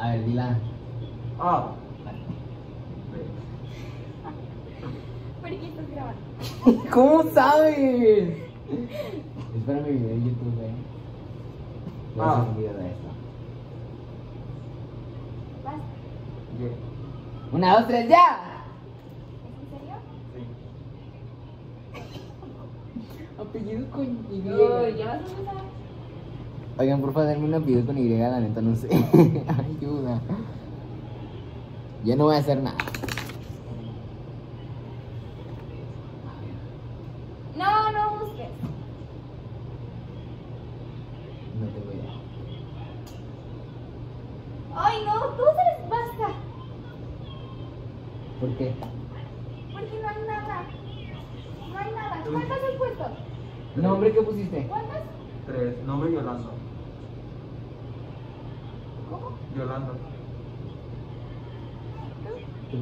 A ver, dila. A. ¿Por qué estás grabando? ¿Cómo sabes? Espera mi video en YouTube, eh. Voy a hacer Ah. un video de esto. ¿Vas? Y. Una, dos, tres, ya. ¿Es en serio? Sí. Apellido con Y. Uy, ya vas a empezar. Oigan, por favor, denme un apellido con Y, la neta, no sé. Ayuda. Yo no voy a hacer nada. No, no busques. No tengo idea. Ay, no, tú eres basta. ¿Por qué? Porque no hay nada. No hay nada. ¿Cuántas has puesto? ¿Nombre qué pusiste? ¿Cuántas? Tres. Nombre Yolanda. ¿Cómo? Yolanda. ¿Tú?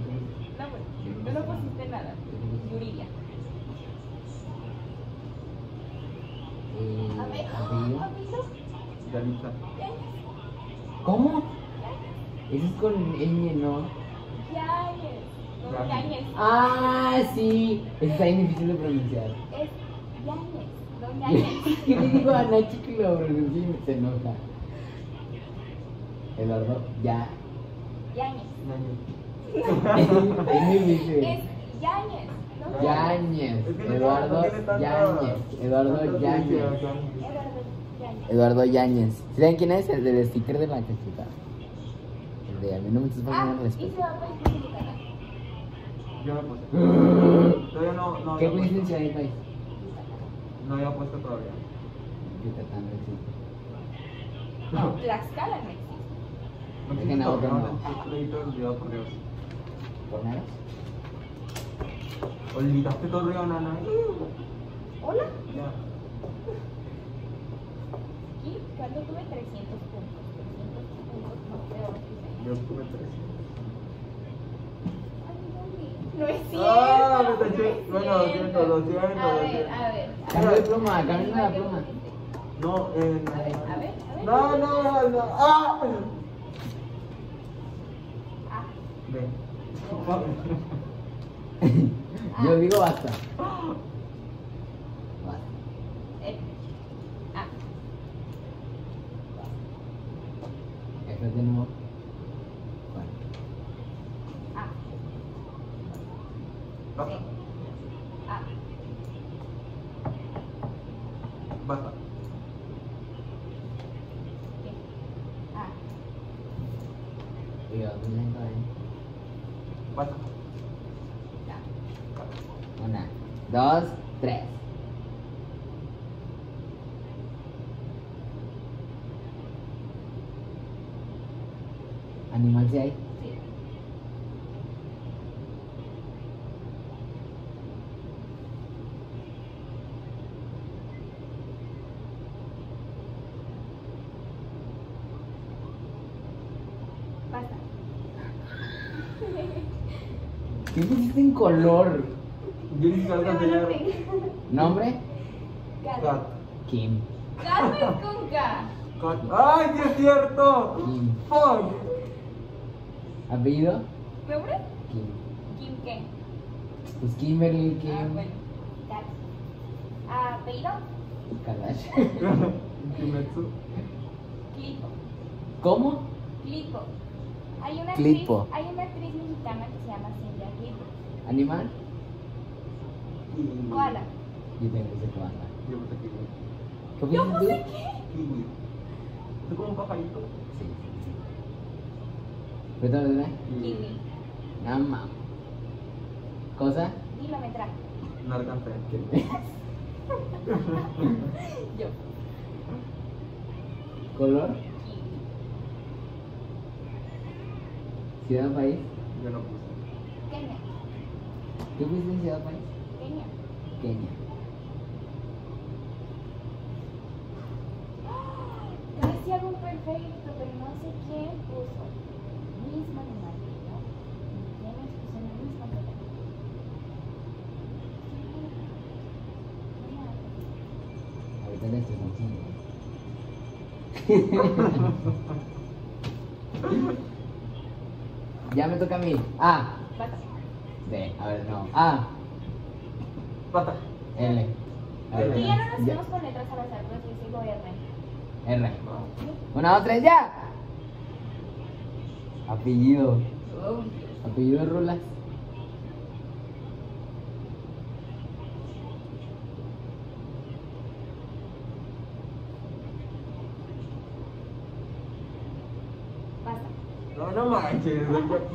No, pues, tú no pusiste nada. Yuridia. Eh. Yalitza. ¿Cómo? Eso es con ñ, ¿no? Yañez. Yañez. Ah, sí. Eso está bien difícil de pronunciar. Es Yañez. No Yañez. Yo le digo a Nachi que lo pronuncie y se enoja. Eduardo, ya. Yañez. Es difícil. Es Yañez. No Yañez. Es que no- Eduardo no Yañez. Eduardo Yañez. Eduardo Yañez. Eduardo Yañez. ¿Saben quién es? El del sticker de la cajita. El de a mí no me estás Ah, faltando el y se respeto. va a poner en tu canal. Yo me puse. Todavía no, no ¿Qué. Ciudad del País? No había puesto todavía. Yucatán, existe. No, Tlaxcala no Es que existe no, no. todo el video, por Dios. ¿Por nada? Olvidaste todo el video, nana. Hola. Ya. Aquí, cuando tuve 300 puntos. 300 puntos, no Yo tuve tres. Ay, no, mi- no es cierto. Ah, me taché. es Bueno, cierto. lo siento, lo siento, A lo ver, siento. a ver. a Cambia ver. de pluma, cambia la pluma. No, eh. A ver, a ver, a ver. No, no, no. ¡Ah! Ah. Yo digo basta. Eso es de nuevo. Bueno. Basta. Basta. eh. Ah, Y yo, pues lento, eh. Basta. ah. Una, dos, tres. Animal si hay. Sí. Basta. ¿Qué pusiste en color? No leer. tengo. ¿Nombre? Cat. Kim. Cat es con K. ¡Ay, sí es cierto! Kim. ¡Fuck! ¿Apellido? ¿Nombre? Kim. Kim qué. Pues Kimberly Kim. Ah, bueno. Ah, apellido. Kardashian. Kimetsu. Clipo. ¿Cómo? Clipo. Hay una Clipo. actriz, hay una actriz mexicana que se llama Cintia Clipo. ¿Animal? Y- Koala. Yo tengo que ser koala. Yo puse kiwi. ¿Qué Yo pusiste puse tú? qué? Kiwi. Es como un pajarito. Sí, sí, sí. ¿Cuéntame de una? Kiwi. Nada más. ¿Cosa? Kilometraje. No alcancé. Yo. ¿Color? Kiwi. ¿Ciudad país? Yo no puse. Kenia. ¿Qué pusiste en ciudad país? Kenia. Kenia. Casi hago perfecto, pero no sé quién puso. Mismo animal. ¿no? ¿Quiénes puso la misma cosa? Ahorita le estoy haciendo. Ya me toca a mí. A. Basta. B. A ver, no. A. Pata. L. Ver, ya no nos con letras al azar, pues yo sigo R. R. Una, dos, tres, ya. Apellido. Oh, Apellido Rulas. Basta. No, no manches.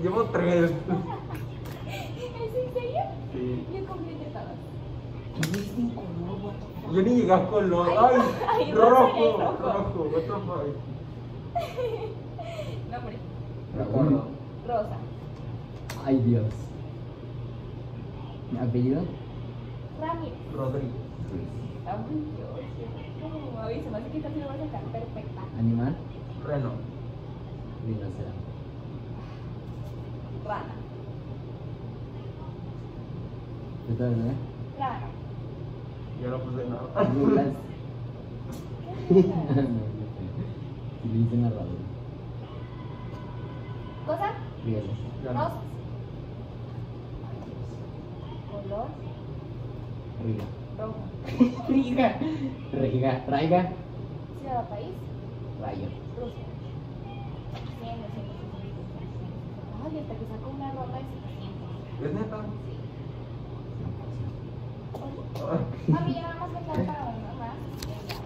Llevo tres. Yo ni llegué a color. Ay, Ay, rojo, rojo. rojo. What the fuck? Nombre. Rojo. Rosa. Ay, Dios. Apellido. Ramírez. Rodrigo. Ay, Dios. No, a ver, se me hace que esta la voy a sacar perfecta. Animal. Reno. Rinoceronte. Rana. ¿Qué tal, eh? Rana. Yo no puse nada. Cosa. Color. Riga. Rojo. Riga. Riga. Raiga. Ciudad o país. Rayo. Rusia. 100, 200, 300, Ay, hasta que saco una ronda de 700. ¿Es neta? A mí ya nada más me queda para más. Venga.